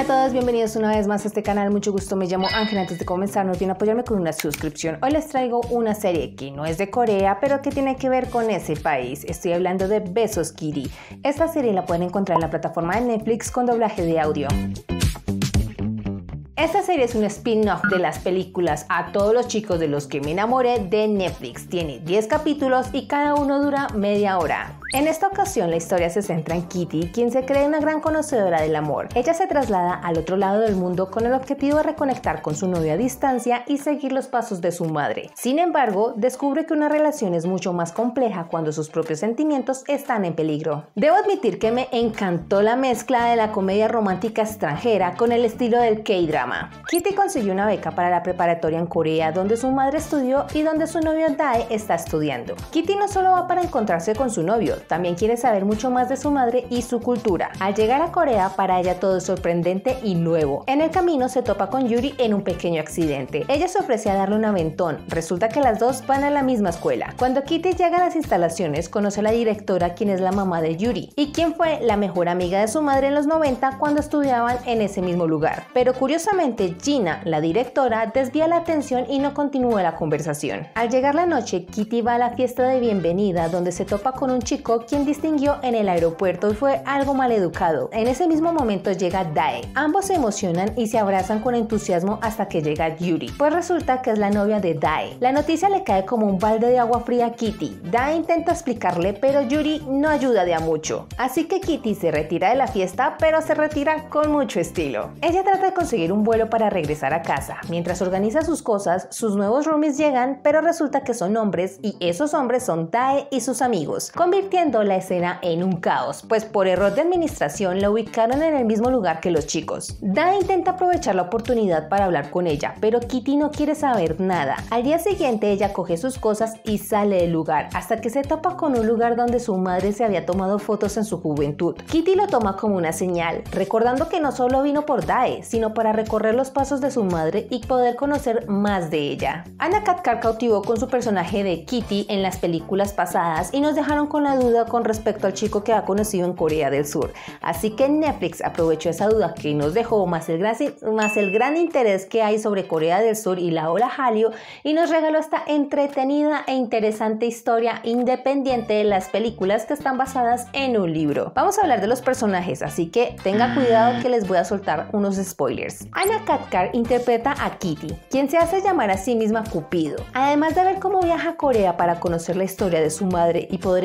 Hola a todos, bienvenidos una vez más a este canal, mucho gusto, me llamo Ángel, antes de comenzar no olviden apoyarme con una suscripción. Hoy les traigo una serie que no es de Corea, pero que tiene que ver con ese país, estoy hablando de Besos Kitty. Esta serie la pueden encontrar en la plataforma de Netflix con doblaje de audio. Esta serie es un spin-off de las películas A todos los chicos de los que me enamoré de Netflix. Tiene 10 capítulos y cada uno dura media hora. En esta ocasión la historia se centra en Kitty, quien se cree una gran conocedora del amor. Ella se traslada al otro lado del mundo con el objetivo de reconectar con su novio a distancia y seguir los pasos de su madre. Sin embargo, descubre que una relación es mucho más compleja cuando sus propios sentimientos están en peligro. Debo admitir que me encantó la mezcla de la comedia romántica extranjera con el estilo del K-drama. Kitty consiguió una beca para la preparatoria en Corea donde su madre estudió y donde su novio Dae está estudiando. Kitty no solo va para encontrarse con su novio, también quiere saber mucho más de su madre y su cultura. Al llegar a Corea, para ella todo es sorprendente y nuevo. En el camino se topa con Yuri en un pequeño accidente. Ella se ofrece a darle un aventón. Resulta que las dos van a la misma escuela. Cuando Kitty llega a las instalaciones, conoce a la directora, quien es la mamá de Yuri, y quien fue la mejor amiga de su madre en los 90 cuando estudiaban en ese mismo lugar. Pero curiosamente, Gina, la directora, desvía la atención y no continúa la conversación. Al llegar la noche, Kitty va a la fiesta de bienvenida donde se topa con un chico quien distinguió en el aeropuerto y fue algo mal educado. En ese mismo momento llega Dae. Ambos se emocionan y se abrazan con entusiasmo hasta que llega Yuri, pues resulta que es la novia de Dae. La noticia le cae como un balde de agua fría a Kitty. Dae intenta explicarle, pero Yuri no ayuda de a mucho. Así que Kitty se retira de la fiesta, pero se retira con mucho estilo. Ella trata de conseguir un vuelo para regresar a casa. Mientras organiza sus cosas, sus nuevos roomies llegan, pero resulta que son hombres y esos hombres son Dae y sus amigos, convirtiendo la escena en un caos, pues por error de administración la ubicaron en el mismo lugar que los chicos. Da intenta aprovechar la oportunidad para hablar con ella, pero Kitty no quiere saber nada. Al día siguiente ella coge sus cosas y sale del lugar, hasta que se topa con un lugar donde su madre se había tomado fotos en su juventud. Kitty lo toma como una señal, recordando que no solo vino por Dae, sino para recorrer los pasos de su madre y poder conocer más de ella. Anna Katkar cautivó con su personaje de Kitty en las películas pasadas y nos dejaron con la duda con respecto al chico que ha conocido en Corea del Sur. Así que Netflix aprovechó esa duda que nos dejó más el, gran, interés que hay sobre Corea del Sur y la ola Hallyu y nos regaló esta entretenida e interesante historia independiente de las películas que están basadas en un libro. Vamos a hablar de los personajes, así que tenga cuidado que les voy a soltar unos spoilers. Anna Katkar interpreta a Kitty, quien se hace llamar a sí misma Cupido. Además de ver cómo viaja a Corea para conocer la historia de su madre y poder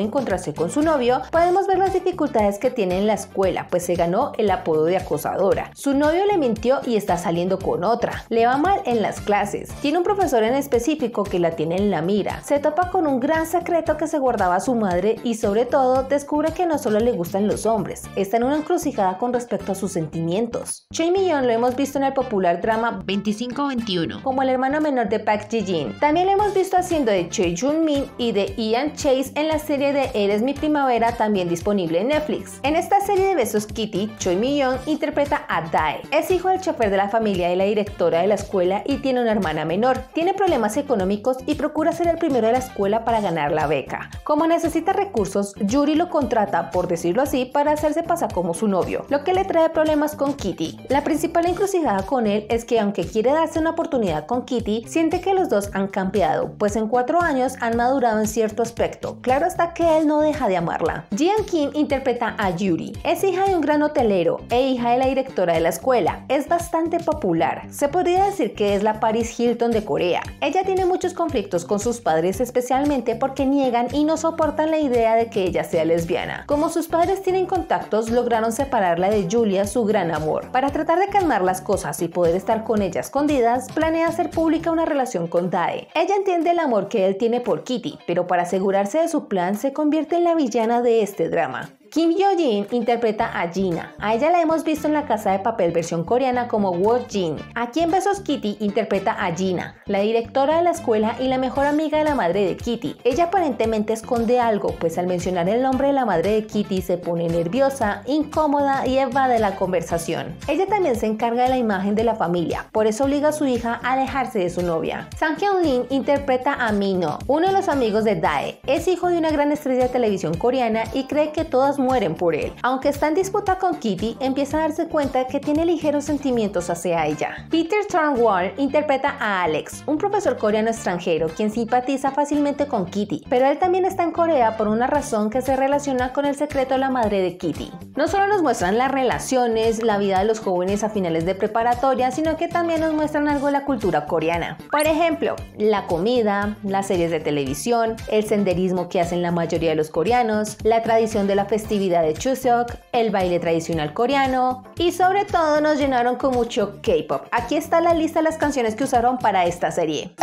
con su novio, podemos ver las dificultades que tiene en la escuela, pues se ganó el apodo de acosadora. Su novio le mintió y está saliendo con otra. Le va mal en las clases. Tiene un profesor en específico que la tiene en la mira. Se topa con un gran secreto que se guardaba su madre y sobre todo descubre que no solo le gustan los hombres, está en una encrucijada con respecto a sus sentimientos. Choi Millon lo hemos visto en el popular drama 2521 como el hermano menor de Park Ji-jin. También lo hemos visto haciendo de Choi Jun-min y de Ian Chase en la serie de Eres mi primavera también disponible en Netflix. En esta serie de besos Kitty, Choi Mi-young interpreta a Dae. Es hijo del chofer de la familia y la directora de la escuela y tiene una hermana menor. Tiene problemas económicos y procura ser el primero de la escuela para ganar la beca. Como necesita recursos, Yuri lo contrata, por decirlo así, para hacerse pasar como su novio, lo que le trae problemas con Kitty. La principal encrucijada con él es que aunque quiere darse una oportunidad con Kitty, siente que los dos han cambiado, pues en cuatro años han madurado en cierto aspecto. Claro está que él no deja de amarla. Jian Kim interpreta a Yuri. Es hija de un gran hotelero e hija de la directora de la escuela. Es bastante popular. Se podría decir que es la Paris Hilton de Corea. Ella tiene muchos conflictos con sus padres especialmente porque niegan y no soportan la idea de que ella sea lesbiana. Como sus padres tienen contactos, lograron separarla de Julia, su gran amor. Para tratar de calmar las cosas y poder estar con ella escondidas, planea hacer pública una relación con Dae. Ella entiende el amor que él tiene por Kitty, pero para asegurarse de su plan se convierte la villana de este drama. Kim Yo-jin interpreta a Gina. A ella la hemos visto en la casa de papel versión coreana como Woo Jin. Aquí en Besos Kitty interpreta a Gina, la directora de la escuela y la mejor amiga de la madre de Kitty. Ella aparentemente esconde algo, pues al mencionar el nombre de la madre de Kitty se pone nerviosa, incómoda y evade la conversación. Ella también se encarga de la imagen de la familia, por eso obliga a su hija a alejarse de su novia. Sang Hyun Lin interpreta a Mino, uno de los amigos de Dae. Es hijo de una gran estrella de televisión coreana y cree que todas mueren por él. Aunque está en disputa con Kitty, empieza a darse cuenta que tiene ligeros sentimientos hacia ella. Peter Turnwall interpreta a Alex, un profesor coreano extranjero quien simpatiza fácilmente con Kitty, pero él también está en Corea por una razón que se relaciona con el secreto de la madre de Kitty. No solo nos muestran las relaciones, la vida de los jóvenes a finales de preparatoria, sino que también nos muestran algo de la cultura coreana. Por ejemplo, la comida, las series de televisión, el senderismo que hacen la mayoría de los coreanos, la tradición de la festividad de Chuseok, el baile tradicional coreano y sobre todo nos llenaron con mucho K-pop. Aquí está la lista de las canciones que usaron para esta serie.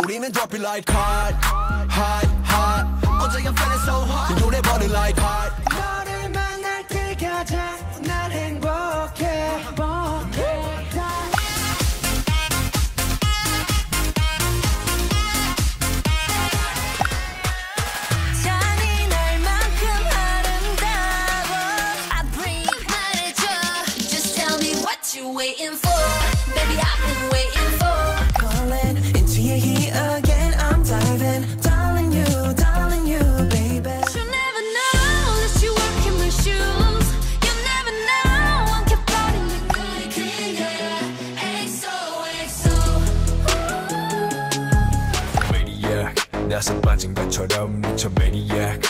나서 빠진 것처럼 미쳐 매니악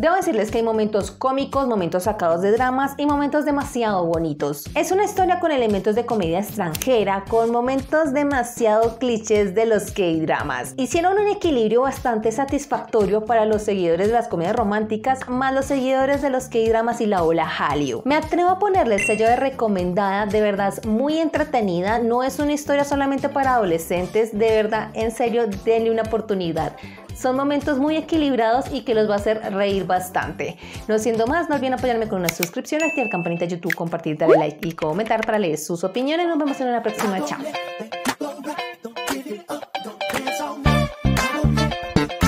Debo decirles que hay momentos cómicos, momentos sacados de dramas y momentos demasiado bonitos. Es una historia con elementos de comedia extranjera, con momentos demasiado clichés de los K-dramas. Hicieron un equilibrio bastante satisfactorio para los seguidores de las comedias románticas, más los seguidores de los K-dramas y la ola Hallyu. Me atrevo a ponerle el sello de recomendada, de verdad muy entretenida, no es una historia solamente para adolescentes, de verdad, en serio, denle una oportunidad. Son momentos muy equilibrados y que los va a hacer reír bastante. No siendo más, no olviden apoyarme con una suscripción, activar campanita de YouTube, compartir, darle like y comentar para leer sus opiniones. Nos vemos en una próxima. Chao.